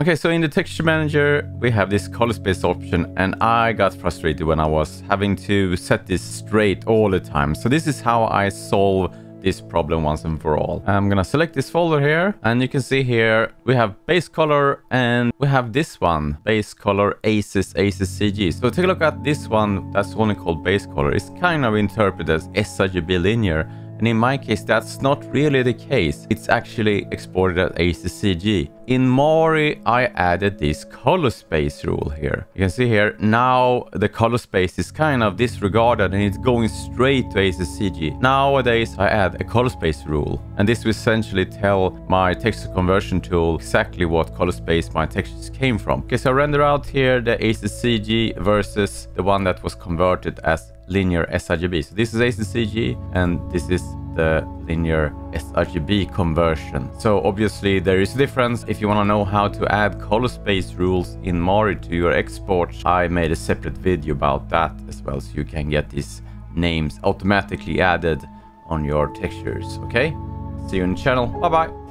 Okay, so in the texture manager, we have this color space option and I got frustrated when I was having to set this straight all the time. So this is how I solve this problem once and for all. I'm gonna select this folder here and you can see here we have base color and we have this one, base color ACES, ACES CG. So take a look at this one that's only called base color. It's kind of interpreted as sRGB linear and in my case, that's not really the case. It's actually exported as ACEScg. In Mari, I added this color space rule here. You can see here, now the color space is kind of disregarded and it's going straight to ACEScg. Nowadays, I add a color space rule. And this will essentially tell my texture conversion tool exactly what color space my textures came from. Okay, so I render out here the ACEScg versus the one that was converted as linear sRGB. So this is ACEScg and this is the linear sRGB conversion. So obviously there is a difference. If you want to know how to add color space rules in Mari to your export, I made a separate video about that as well. So you can get these names automatically added on your textures. Okay? See you in the channel. Bye bye.